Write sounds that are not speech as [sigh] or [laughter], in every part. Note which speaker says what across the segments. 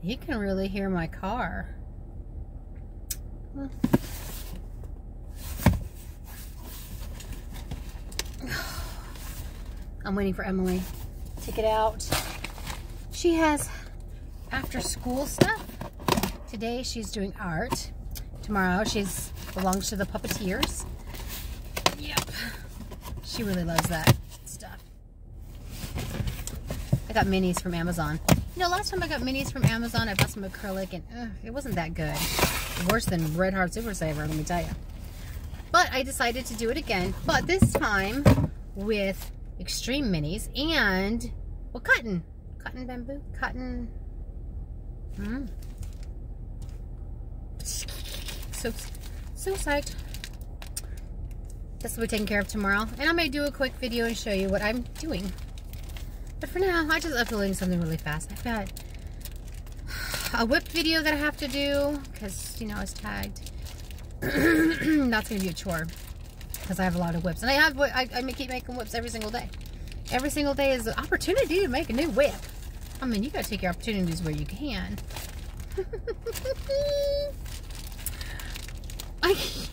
Speaker 1: He can really hear my car. [sighs] I'm waiting for Emily to get out. She has after school stuff. Today she's doing art. Tomorrow she's belongs to the puppeteers. Yep. She really loves that stuff. I got minis from Amazon. You know, last time I got minis from Amazon, I bought some acrylic and ugh, it wasn't that good. Worse than Red Heart Super Saver, let me tell you. But I decided to do it again, but this time with extreme minis and, well, cotton. Cotton bamboo, cotton. Mm. So, so psyched. This will be taken care of tomorrow. And I may do a quick video and show you what I'm doing. But for now, I just uploading something really fast. I've got a WIP video that I have to do because, you know, it's tagged. [clears throat] That's going to be a chore because I have a lot of WIPs. And I have, I, I keep making WIPs every single day. Every single day is an opportunity to make a new WIP. I mean, you got to take your opportunities where you can. [laughs] I can't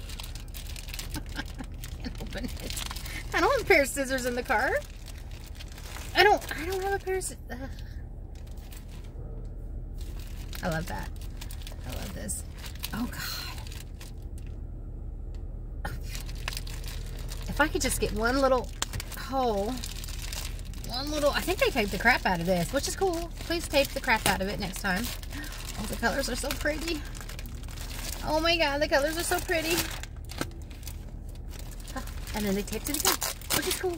Speaker 1: open it. I don't have a pair of scissors in the car. I don't, I don't have a uh. I love that. I love this. Oh, God. If I could just get one little hole, one little, I think they taped the crap out of this, which is cool. Please tape the crap out of it next time. Oh, the colors are so pretty. Oh my God, the colors are so pretty. Oh, and then they taped it again, which is cool.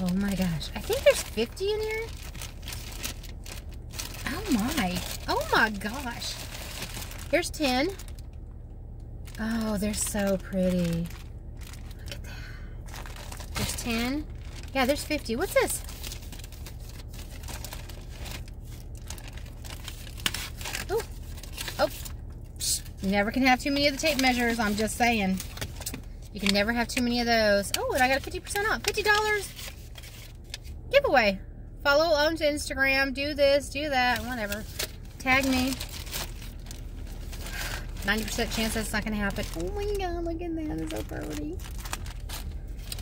Speaker 1: Oh my gosh. I think there's 50 in here. Oh my. Oh my gosh. Here's 10. Oh, they're so pretty. Look at that. There's 10. Yeah, there's 50. What's this? Oh. Oh. You never can have too many of the tape measures. I'm just saying. You can never have too many of those. Oh, and I got a 50% off. $50 giveaway. Follow on to Instagram. Do this, do that, whatever. Tag me. 90% chance that's not going to happen. Oh my god, look at that. It's so pretty.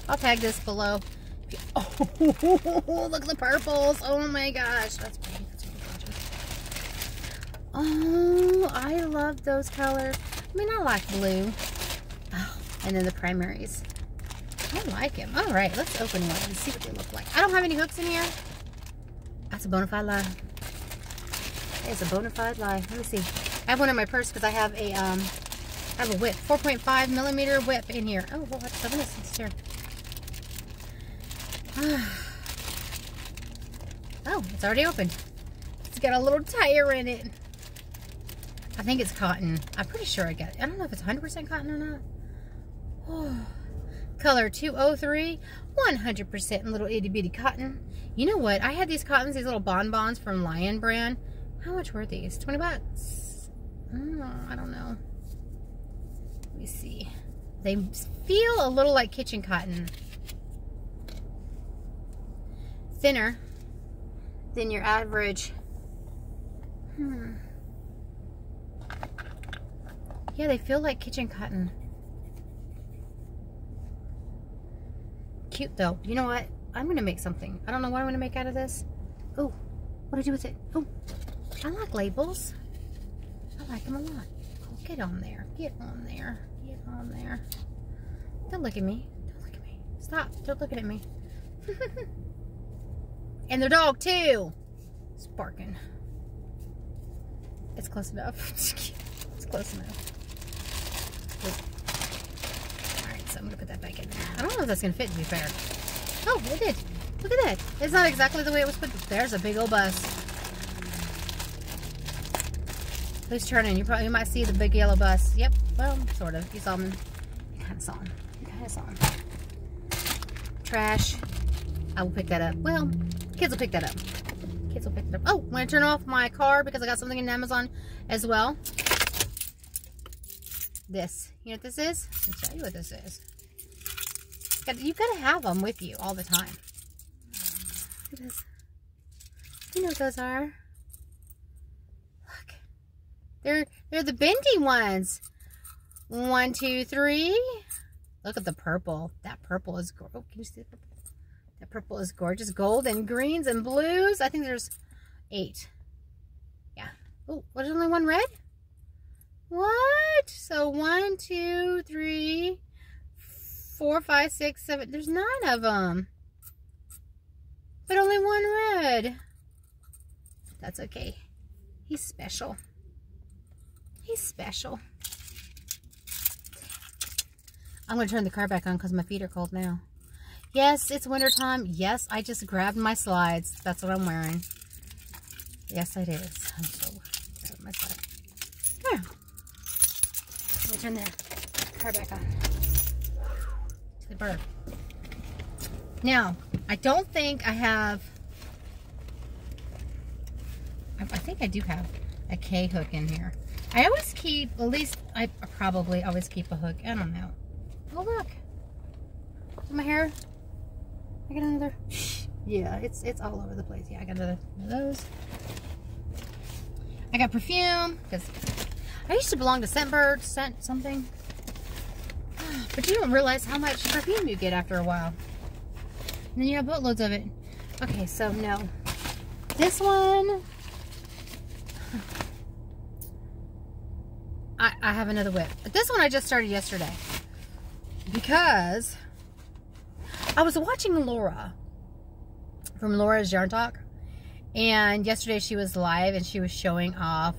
Speaker 1: I'll tag this below. [laughs] Oh, look at the purples. Oh my gosh. That's pretty. That's really Oh, I love those colors. I mean, I like blue. Oh, and then the primaries. I like him. All right, let's open one and see what they look like. I don't have any hooks in here. That's a bona fide lie. It's a bona fide lie. Let me see. I have one in my purse because I have a um, I have a WIP, 4.5 millimeter WIP in here. Oh, well, open this. [sighs] Oh, it's already opened. It's got a little tire in it. I think it's cotton. I'm pretty sure I got it. I don't know if it's 100% cotton or not. [sighs] Oh. Color 203, 100% little itty bitty cotton. You know what? I had these cottons, these little bonbons from Lion brand. How much were these? 20 bucks? Oh, I don't know. Let me see. They feel a little like kitchen cotton. Thinner than your average. Hmm. Yeah, they feel like kitchen cotton. Cute though. You know what? I'm to make something. I don't know what I'm to make out of this. Oh, what do I do with it? Oh, I like labels. I like them a lot. Oh, get on there. Get on there. Get on there. Don't look at me. Don't look at me. Stop. Don't look at me. [laughs] and their dog too. It's barking. It's close enough. [laughs] it's close enough. I'm to put that back in. I don't know if that's to fit, to be fair. Oh, it did. Look at that. It's not exactly the way it was put. There's a big old bus. Who's turning? You probably you might see the big yellow bus. Yep. Well, sort of. You saw them. You kind of saw them. You kind of saw them. Trash. I will pick that up. Well, kids will pick that up. Kids will pick it up. Oh, I'm going to turn off my car because I got something in Amazon as well. This. You know what this is? I'll tell you what this is. You've got to have them with you all the time. You know what those are? Look. They're they're the bendy ones. One, two, three. Look at the purple. That purple is gorgeous. Oh, can you see the purple? That purple is gorgeous. Gold and greens and blues. I think there's eight. Yeah. Oh, there's only one red? What? So one, two, three, four, five, six, seven. There's nine of them. But only one red. That's okay. He's special. He's special. I'm going to turn the car back on because my feet are cold now. Yes, it's wintertime. Yes, I just grabbed my slides. That's what I'm wearing. Yes, it is. I'm so grabbing my slides. There. Let me turn the car back on. The bird. Now, I don't think I have... I, think I do have a K-hook in here. I always keep, at least I probably always keep a hook. I don't know. Oh, look. My hair. I got another. [laughs] Yeah, it's it's all over the place. Yeah, I got another one of those. I got perfume because I used to belong to Scentbird, Scent something. [sighs] But you don't realize how much perfume you get after a while. And then you have boatloads of it. Okay, so no. This one. [sighs] I, I have another WIP. But this one I just started yesterday because I was watching Laura from Laura's Yarn Talk and yesterday she was live and she was showing off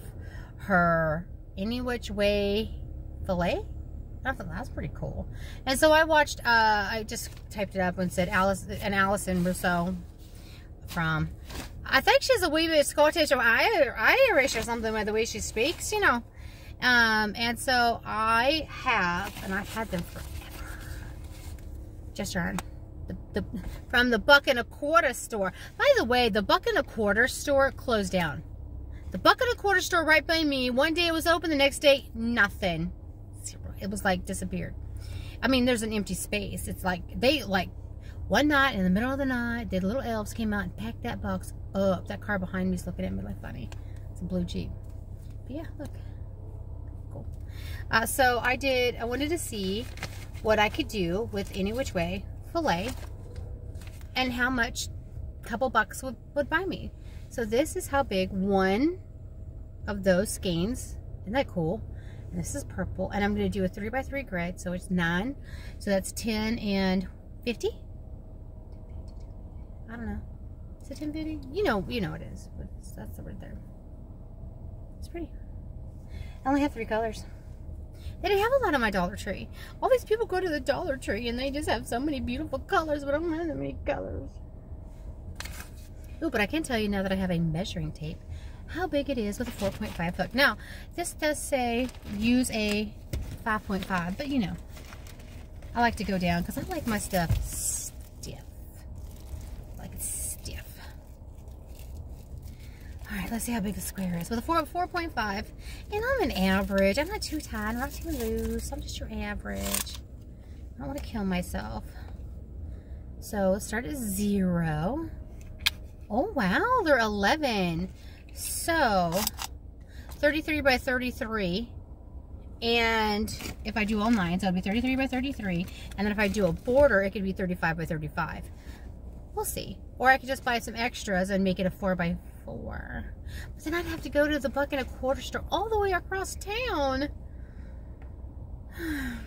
Speaker 1: her any which way filet I thought that's pretty cool and so I watched uh, I just typed it up and said Alice and Allison Rousseau from I think she's a wee bit Scottish or Irish or something by the way she speaks you know um, and so I have and I've had them for just yarn. The, the, from the buck and a quarter store. By the way, the buck and a quarter store closed down. The buck and a quarter store right by me, one day it was open, the next day, nothing. It was like disappeared. I mean, there's an empty space. It's like, they like, one night in the middle of the night, the little elves came out and packed that box up. That car behind me is looking at me like funny. It's a blue Jeep. But yeah, look. Cool. Uh, so I did, I wanted to see what I could do with any which way filet and how much couple bucks would, would buy me. So this is how big one of those skeins. Isn't that cool? And this is purple. And I'm going to do a 3 by 3 grid. So it's 9. So that's 10 and 50? I don't know. Is it 10 50? You know, you know it is. That's the word there. It's pretty. I only have three colors. They didn't have a lot of my Dollar Tree. All these people go to the Dollar Tree and they just have so many beautiful colors, but I don't have that many colors. Oh, but I can tell you now that I have a measuring tape how big it is with a 4.5 hook. Now, this does say use a 5.5, but you know, I like to go down because I like my stuff stiff. I like it stiff. All right, let's see how big the square is. With a 4, 4.5, and I'm an average. I'm not too tight, I'm not too loose. I'm just your average. I don't want to kill myself. So start at zero. Oh, wow, they're 11. So, 33 by 33. And if I do all nine, so it'll be 33 by 33. And then if I do a border, it could be 35 by 35. We'll see. Or I could just buy some extras and make it a 4 by 4. But then I'd have to go to the buck and a quarter store all the way across town. [sighs]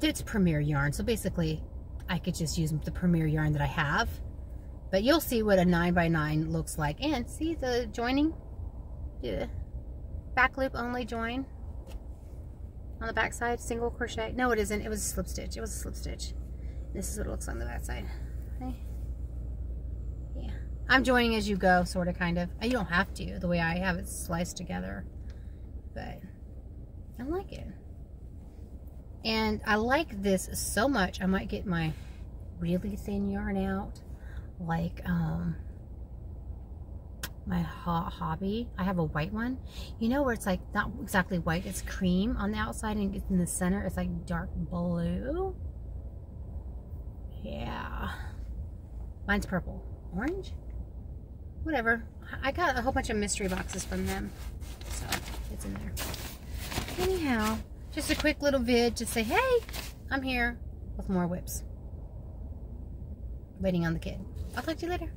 Speaker 1: it's Premier Yarn, so basically I could just use the Premier Yarn that I have. But you'll see what a 9 by 9 looks like. And see the joining? Yeah. Back loop only join. On the back side, single crochet. No, it isn't. It was a slip stitch. It was a slip stitch. This is what it looks on the back side. Okay. I'm joining as you go, sort of, kind of. You don't have to, the way I have it sliced together. But I like it. And I like this so much, I might get my really thin yarn out. Like, um, my hot Hobbii. I have a white one. You know where it's like, not exactly white, it's cream on the outside and in the center, it's like dark blue. Yeah. Mine's purple. Orange? whatever. I got a whole bunch of mystery boxes from them. So, it's in there. Anyhow, just a quick little vid to say, hey, I'm here with more WIPs. Waiting on the kid. I'll talk to you later.